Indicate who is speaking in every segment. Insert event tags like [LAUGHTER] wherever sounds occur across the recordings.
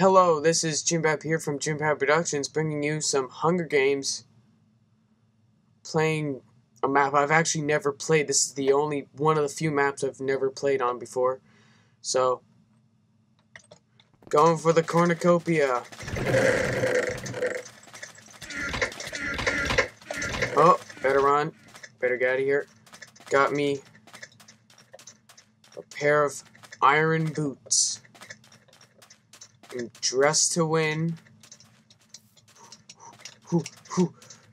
Speaker 1: Hello, this is Jim here from Jimbab Productions bringing you some Hunger Games. Playing a map I've actually never played. This is the only one of the few maps I've never played on before. So, going for the cornucopia. Oh, better run. Better get out of here. Got me a pair of iron boots. I'm dressed to win.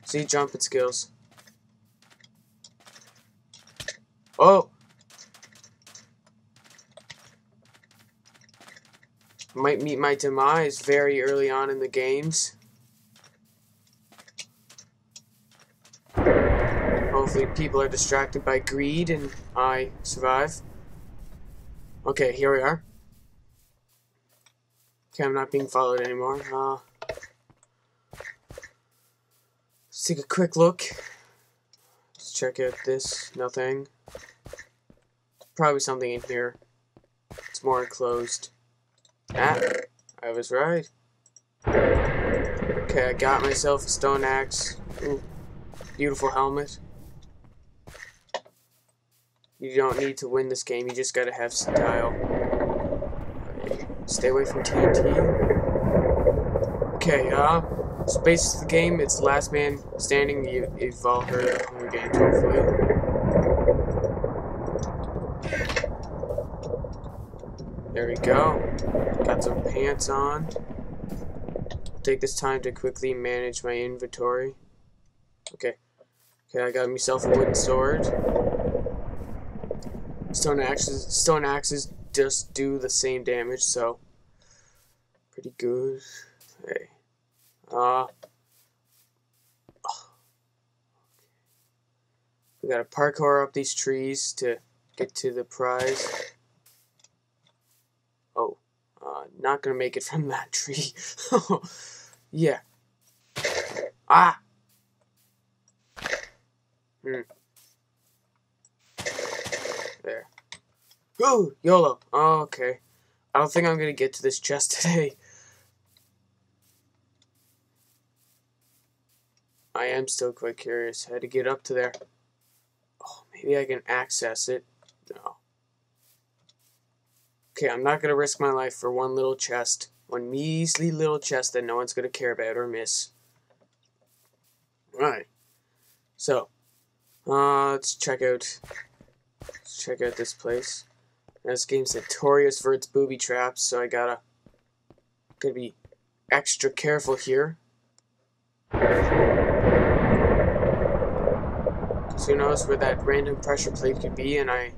Speaker 1: See, jumping skills. Oh! Might meet my demise very early on in the games. Hopefully people are distracted by greed and I survive. Okay, here we are. Okay, I'm not being followed anymore. Uh, let's take a quick look. Let's check out this. Nothing. Probably something in here. It's more enclosed. Ah, I was right. Okay, I got myself a stone axe. Ooh, beautiful helmet. You don't need to win this game, you just gotta have style. Stay away from TNT. Okay, uh, so of the game, it's last man standing. Heard of Hunger Games, hopefully. There we go. Got some pants on. Take this time to quickly manage my inventory. Okay. Okay, I got myself a wooden sword. Stone axes, stone axes just do the same damage, so pretty good. Hey, uh, we gotta parkour up these trees to get to the prize. Oh, uh, not gonna make it from [LAUGHS] that tree. [LAUGHS] yeah. Ah. Hmm. There. Ooh, YOLO. Okay. I don't think I'm gonna get to this chest [LAUGHS] today. I am still quite curious how to get up to there. Oh, maybe I can access it. No. Okay, I'm not gonna risk my life for one little chest. One measly little chest that no one's gonna care about or miss. Right. So, uh, let's check out Let's check out this place. This game's notorious for its booby traps, so I gotta gotta be extra careful here. Who knows where that random pressure plate could be, and I.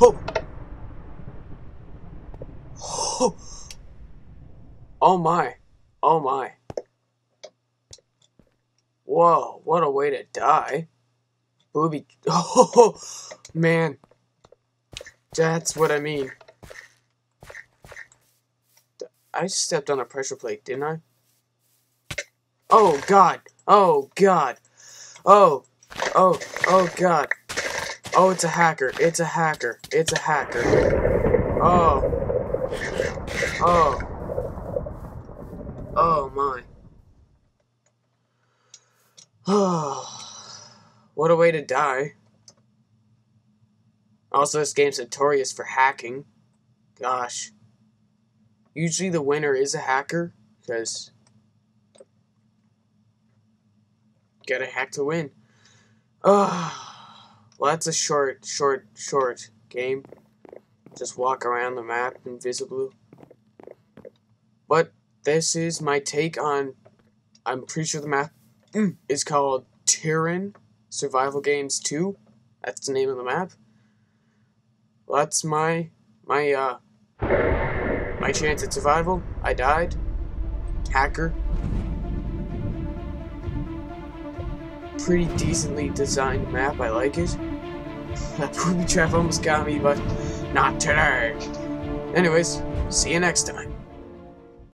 Speaker 1: Oh! [GASPS] Oh! Oh my! Oh my! Whoa! What a way to die! Booby. Oh, [LAUGHS] man. That's what I mean. I stepped on a pressure plate, didn't I? Oh, God. Oh, God. Oh. Oh. Oh, God. Oh, it's a hacker. It's a hacker. It's a hacker. Oh. Oh. Oh, my. Oh. [SIGHS] What a way to die. Also, this game's notorious for hacking. Gosh. Usually the winner is a hacker, because gotta hack to win. Oh, well, that's a short, short, short game. Just walk around the map invisibly. But this is my take on. I'm pretty sure the map is called Tyran. Survival Games 2. That's the name of the map. Well, that's my my uh my chance at survival. I died. Hacker. Pretty decently designed map. I like it. [LAUGHS] That booby trap almost got me, but not today. Anyways, see you next time.